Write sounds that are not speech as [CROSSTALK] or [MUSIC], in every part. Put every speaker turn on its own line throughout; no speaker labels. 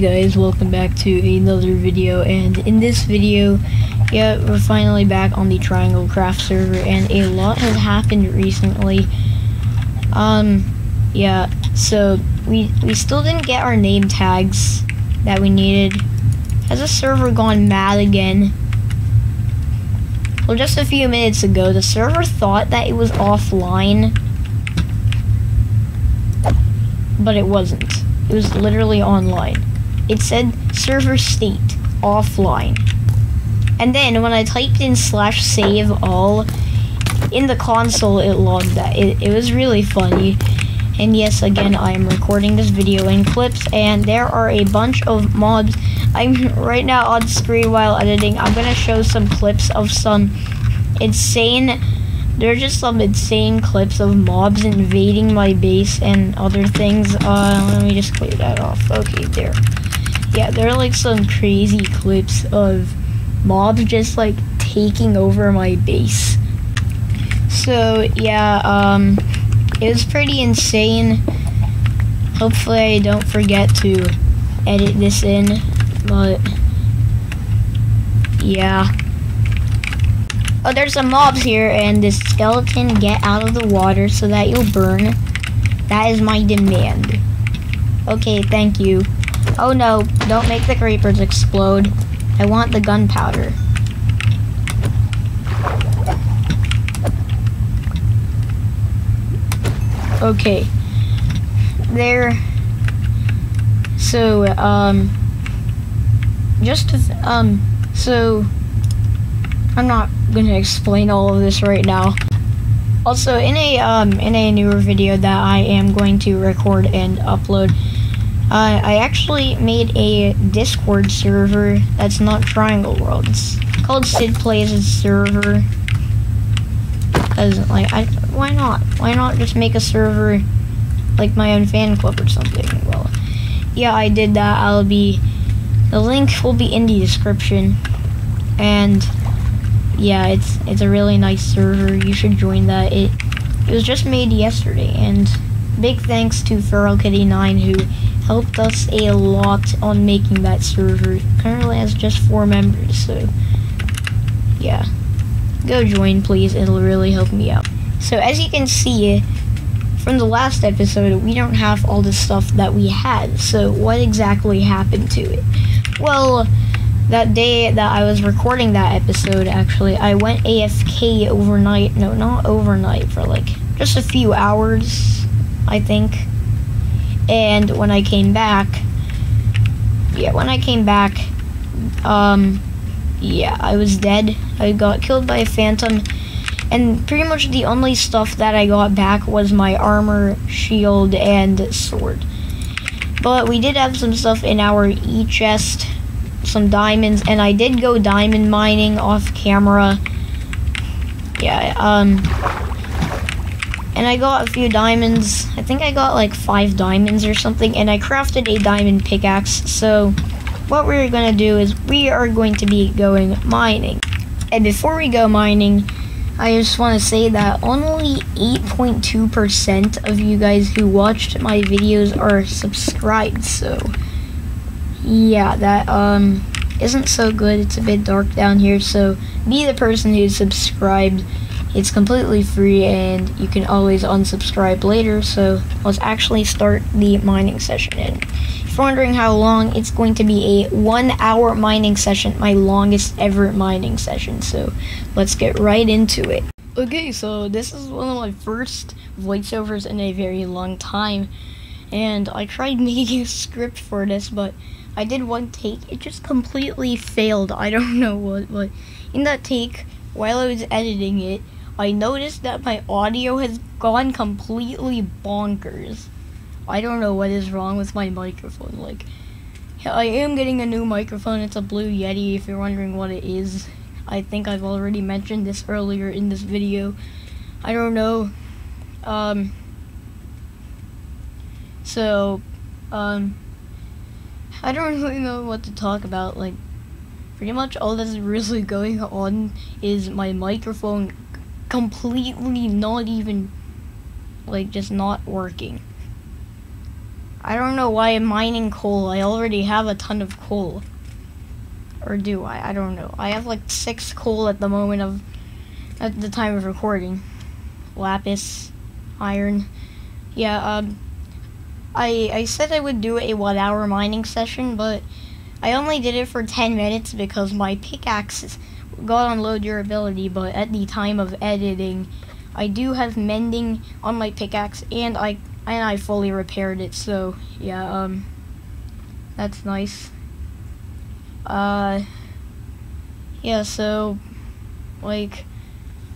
Guys, welcome back to another video and in this video, yeah, we're finally back on the Triangle Craft server and a lot has happened recently. Um, yeah, so we, we still didn't get our name tags that we needed. Has the server gone mad again? Well, just a few minutes ago, the server thought that it was offline, but it wasn't. It was literally online. It said server state offline. And then when I typed in slash save all, in the console it logged that. It, it was really funny. And yes, again, I am recording this video in clips, and there are a bunch of mobs. I'm [LAUGHS] right now on screen while editing. I'm gonna show some clips of some insane. There are just some insane clips of mobs invading my base and other things. Uh, let me just clear that off. Okay, there. Yeah, there are like some crazy clips of mobs just like taking over my base. So yeah, um, it was pretty insane. Hopefully I don't forget to edit this in, but yeah. Oh, there's some mobs here, and this skeleton, get out of the water so that you'll burn. That is my demand. Okay, thank you. Oh no, don't make the creepers explode. I want the gunpowder. Okay. There. So, um, just, um, so, I'm not gonna explain all of this right now. Also, in a, um, in a newer video that I am going to record and upload, uh, I actually made a Discord server that's not Triangle World. It's called Sid Plays a server. Cause like I, why not? Why not just make a server like my own fan club or something? Well, yeah, I did that. I'll be the link will be in the description, and yeah, it's it's a really nice server. You should join that. It it was just made yesterday, and big thanks to Feral Kitty 9 who helped us a lot on making that server. Currently has just four members, so yeah. Go join, please. It'll really help me out. So as you can see from the last episode, we don't have all the stuff that we had. So what exactly happened to it? Well, that day that I was recording that episode, actually, I went AFK overnight. No, not overnight, for like just a few hours, I think. And when I came back, yeah, when I came back, um, yeah, I was dead. I got killed by a phantom. And pretty much the only stuff that I got back was my armor, shield, and sword. But we did have some stuff in our e-chest, some diamonds, and I did go diamond mining off camera. Yeah, um, and I got a few diamonds. I think I got like five diamonds or something, and I crafted a diamond pickaxe, so what we're going to do is we are going to be going mining. And before we go mining, I just want to say that only 8.2% of you guys who watched my videos are subscribed, so yeah, that um isn't so good. It's a bit dark down here, so be the person who's subscribed. It's completely free and you can always unsubscribe later, so let's actually start the mining session. in. if you're wondering how long, it's going to be a one hour mining session, my longest ever mining session, so let's get right into it. Okay, so this is one of my first voiceovers in a very long time, and I tried [LAUGHS] making a script for this, but I did one take, it just completely failed. I don't [LAUGHS] know what, but in that take, while I was editing it, I noticed that my audio has gone completely bonkers. I don't know what is wrong with my microphone. Like, I am getting a new microphone. It's a Blue Yeti, if you're wondering what it is. I think I've already mentioned this earlier in this video. I don't know. Um, so, um, I don't really know what to talk about. Like, pretty much all that's [LAUGHS] really going on is my microphone completely not even, like, just not working. I don't know why I'm mining coal. I already have a ton of coal. Or do I? I don't know. I have like six coal at the moment of at the time of recording. Lapis, iron. Yeah, um I I said I would do a one hour mining session, but I only did it for 10 minutes because my pickaxe got on low durability, but at the time of editing, I do have mending on my pickaxe and I and I fully repaired it, so yeah, um that's nice. Uh yeah, so like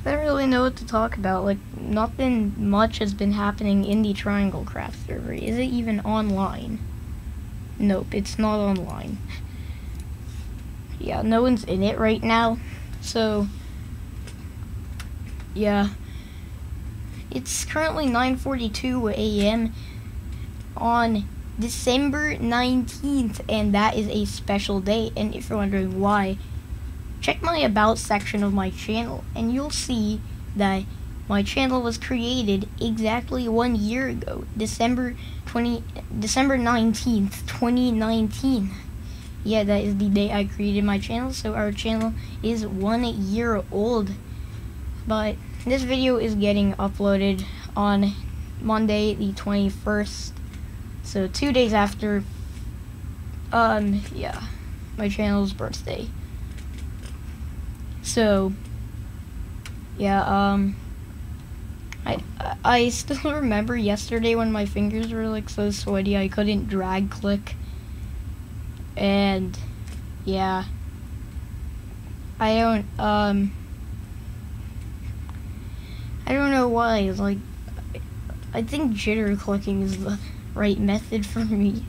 I don't really know what to talk about. Like, nothing much has been happening in the Triangle Craft server. Is it even online? Nope, it's not online. Yeah, no one's in it right now. So, yeah. It's currently 9.42 a.m. on December 19th, and that is a special day. And if you're wondering why, check my about section of my channel and you'll see that my channel was created exactly one year ago, December 20, December 19th, 2019. Yeah, that is the day I created my channel, so our channel is one year old. But this video is getting uploaded on Monday the 21st, so two days after, um, yeah, my channel's birthday. So, yeah, um, I, I still [LAUGHS] remember yesterday when my fingers were like so sweaty I couldn't drag click. And, yeah, I don't, um, I don't know why, like, I think jitter clicking is the right method for me.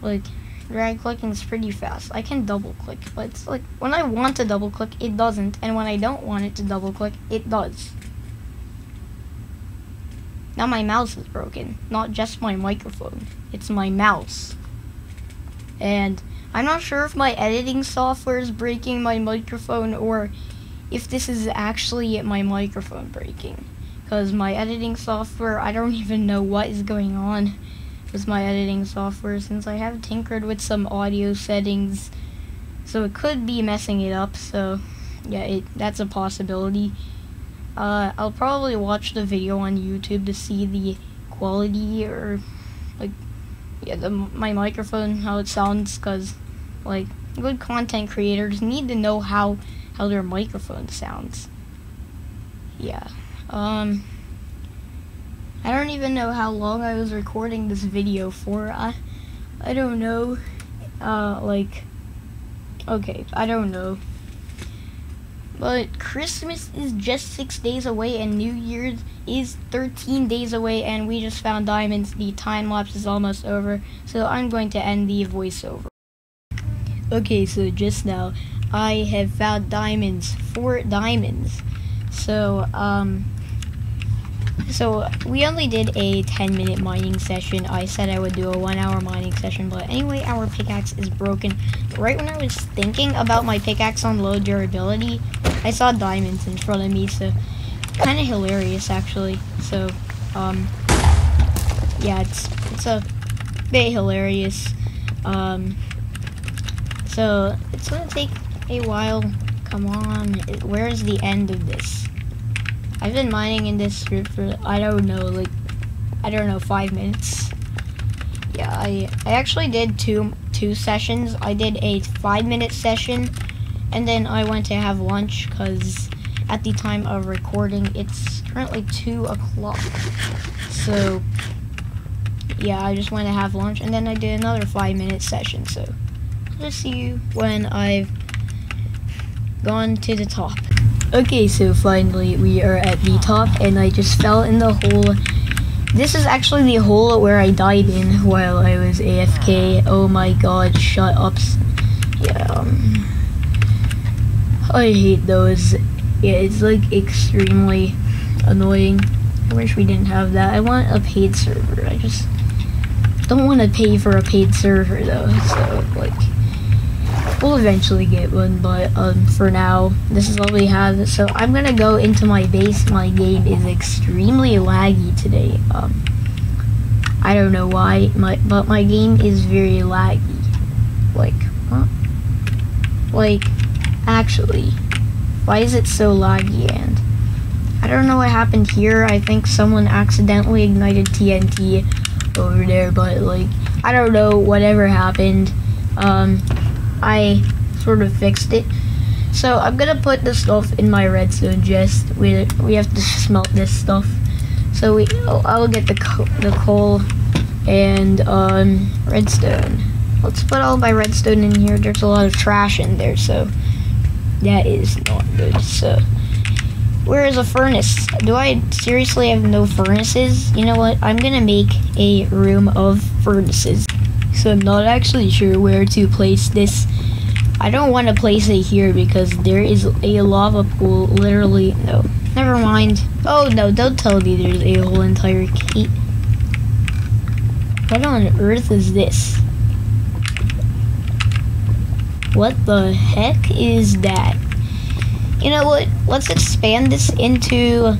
Like, drag clicking is pretty fast. I can double click, but it's like when I want to double click, it doesn't, and when I don't want it to double click, it does. Now my mouse is broken, not just my microphone. It's my mouse. And I'm not sure if my editing software is breaking my microphone or if this is actually my microphone breaking. Because my editing software, I don't [LAUGHS] even know what is going on with my editing software since I have tinkered with some audio settings so it could be messing it up so yeah it that's a possibility uh, I'll probably watch the video on YouTube to see the quality or like yeah the my microphone how it sounds because like good content creators need to know how how their microphone sounds yeah um I don't even know how long I was recording this video for. I, I don't know. Uh, like, okay, I don't know. But Christmas is just six days away, and New Year's is 13 days away, and we just found diamonds. The time lapse is almost over, so I'm going to end the voiceover. Okay, so just now, I have found diamonds, four diamonds. So, um, so we only did a 10 minute mining session. I said I would do a one hour mining session, but anyway, our pickaxe is broken. Right when I was thinking about my pickaxe on low durability, I saw diamonds in front of me, so kind of hilarious actually. So, um, yeah, it's, it's a bit hilarious. Um, so it's gonna take a while. Come on, where's the end of this? I've been mining in this for, for I don't know, like, I don't know, five minutes. Yeah, I, I actually did two, two sessions. I did a five minute session, and then I went to have lunch, because at the time of recording, it's currently two o'clock. So, yeah, I just went to have lunch, and then I did another five minute session, so I'll see you when I've gone to the top. Okay, so finally we are at the top and I just fell in the hole. This is actually the hole where I died in while I was AFK. Oh my god, shut up. Yeah, I hate those. Yeah, it's like extremely annoying. I wish we didn't have that. I want a paid server. I just don't want to pay for a paid server though, so like We'll eventually get one, but um, for now, this is all we have. So I'm gonna go into my base. My game is extremely laggy today. Um, I don't know why, my, but my game is very laggy. Like, huh? Like, actually, why is it so laggy? And I don't know what happened here. I think someone accidentally ignited TNT over there, but like, I don't know whatever happened. Um, I sort of fixed it. So I'm gonna put the stuff in my redstone chest. We we have to smelt this stuff. So we oh, I'll get the co the coal and um, redstone. Let's put all my redstone in here. There's a lot of trash in there, so that is not good. So where is a furnace? Do I seriously have no furnaces? You know what? I'm gonna make a room of furnaces. So I'm not actually sure where to place this I don't want to place it here because there is a lava pool literally, no, never mind. Oh no, don't tell me there's a whole entire cave. What on earth is this? What the heck is that? You know what, let's expand this into,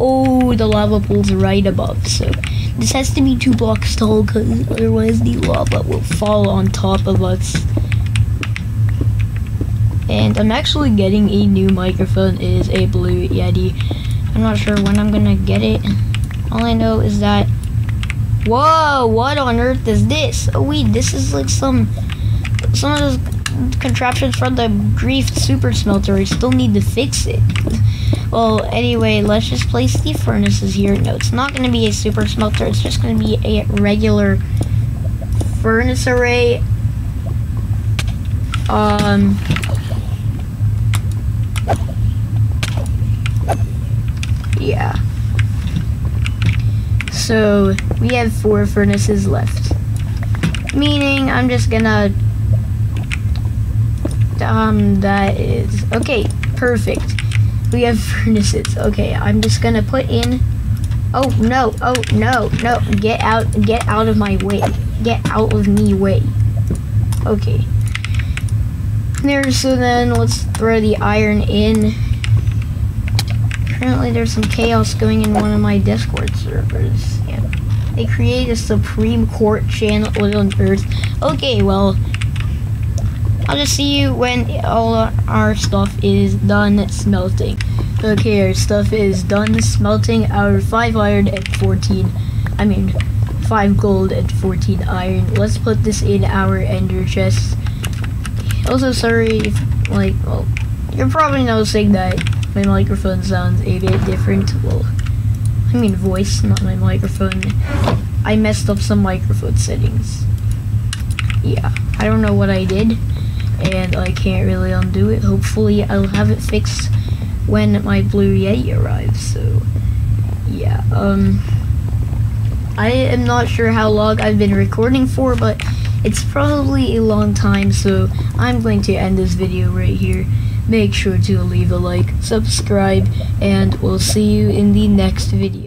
oh, the lava pool's right above, so this has to be two blocks tall because otherwise the lava will fall on top of us. And I'm actually getting a new microphone. It is a Blue Yeti. I'm not sure when I'm gonna get it. All I know is that... Whoa! What on earth is this? Oh wait, this is like some... Some of those contraptions from the Grief Super Smelter. I still need to fix it. well, anyway, let's just place the furnaces here. No, it's not gonna be a Super Smelter. It's just gonna be a regular furnace array. Um... Yeah. So we have four furnaces left. Meaning I'm just gonna um that is okay, perfect. We have furnaces. Okay, I'm just gonna put in Oh no, oh no, no, get out get out of my way. Get out of me way. Okay. There so then let's throw the iron in Apparently there's some chaos going in one of my Discord servers. Yeah. They create a Supreme Court channel on Earth. Okay, well, I'll just see you when all our stuff is done smelting. Okay, our stuff is done smelting. Our 5 iron and 14, I mean, 5 gold and 14 iron. Let's put this in our ender chest. Also, sorry if, like, well, you're probably noticing that my microphone sounds a bit different. Well, I mean voice, not my microphone. I messed up some microphone settings. Yeah, I don't know what I did, and I can't really undo it. Hopefully, I'll have it fixed when my Blue Yeti arrives, so, yeah, um, I am not sure how long I've been recording for, but it's probably a long time, so I'm going to end this video right here make sure to leave a like, subscribe, and we'll see you in the next video.